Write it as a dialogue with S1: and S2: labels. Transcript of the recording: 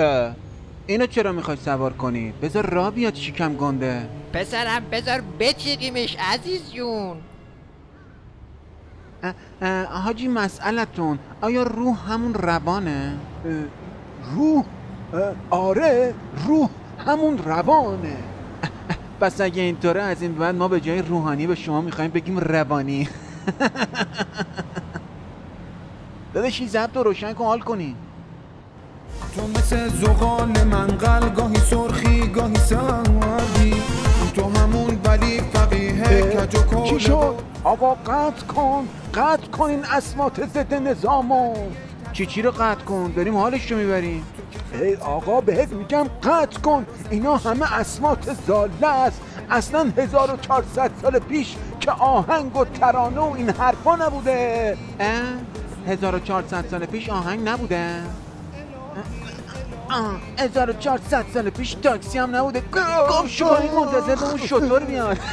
S1: اه، اینو چرا می‌خوای سوار کنی؟ بذار را بیاد شیکم گنده.
S2: پسرم بذار بچیقیمش عزیز جون.
S1: اه، اه، حاجی مسئلتون آیا روح همون روانه؟
S3: روح؟ آره روح همون روانه.
S1: پس اگه اینطوره از این بعد ما به جای روحانی به شما می‌خوایم بگیم روانی. داداشی ضبط رو روشن کن حال کنی.
S4: تو مثل زغال منقل گاهی سرخی گاهی سردی. تو همون ولی فقیه کج و کله
S3: چی شد؟ آقا قطع کن قطع کن این اسمات ضد نظامو.
S1: چی چی رو قطع کن؟ داریم حالش رو می‌بریم.
S3: ای آقا بهت میگم قطع کن. اینا همه اسمات زاله است. اصلا 1400 سال پیش که آهنگ و ترانه و این حرفا نبوده.
S1: اه؟ 1400 سال پیش آهنگ نبوده. 1400 سال پیش تاکسی هم نبوده. گم این منتظر اون شطور میاد